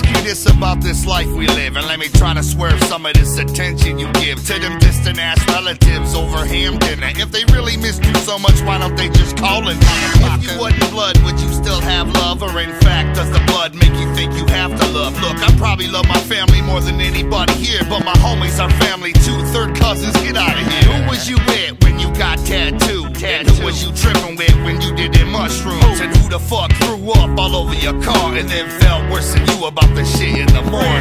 curious about this life we live, and let me try to swerve some of this attention you give to them distant ass relatives over ham dinner. If they really missed you so much, why don't they just call and If you wasn't blood, would you still have love? Or in fact, does the blood make you think you have to love? Look, I probably love my family more than anybody here, but my homies are family too. Third cousins, get out of here. Who was you with when you got the fuck threw up all over your car and then felt worse than you about the shit in the morning?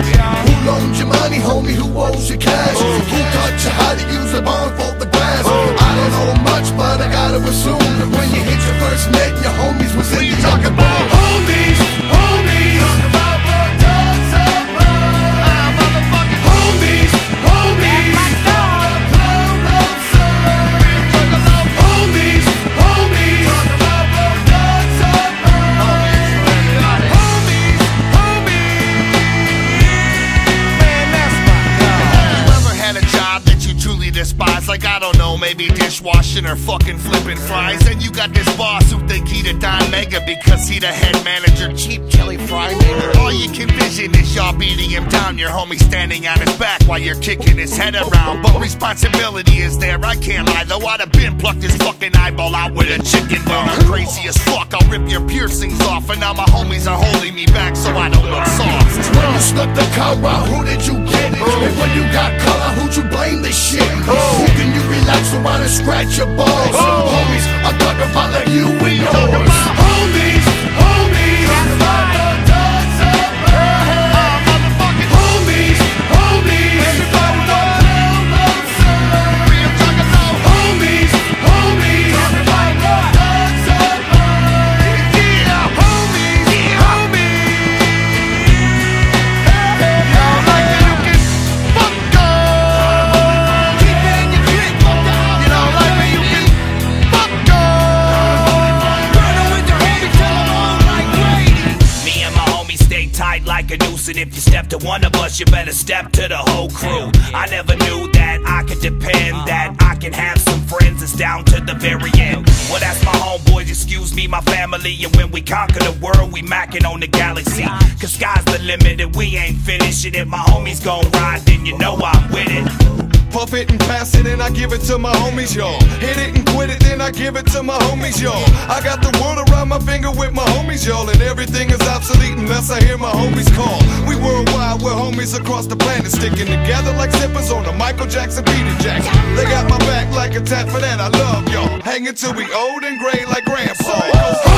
Like, I don't know, maybe dishwashing or fucking flipping fries. And you got this boss who think he the Don Mega because he the head manager, cheap Kelly Fry nigga. You can vision is y'all beating him down, your homie standing on his back while you're kicking his head around. But responsibility is there, I can't lie, though I'd have been plucked his fucking eyeball out with a chicken bone. I'm crazy as fuck, I'll rip your piercings off, and now my homies are holding me back so I don't look soft. When you snuck the car out, who did you get it? Oh. And when you got color, who'd you blame this shit? Oh. Who can you relax around and scratch your balls? Oh. Homies, I'm talking about like you and like a noose, and if you step to one of us, you better step to the whole crew. I never knew that I could depend, that I can have some friends that's down to the very end. Well, that's my homeboys, excuse me, my family, and when we conquer the world, we macking on the galaxy. Cause sky's the limit, and we ain't finishing it. My homies gon' ride, then you know I'm with it. Puff it and pass it and I give it to my homies, y'all. Hit it and quit it, then I give it to my homies, y'all. I got the world around my finger with my homies, y'all. And everything is obsolete unless I hear my homies call. We worldwide, we're homies across the planet. Sticking together like zippers on a Michael Jackson Peter Jackson. They got my back like a tat for that, I love y'all. Hanging till we old and gray like grandpa.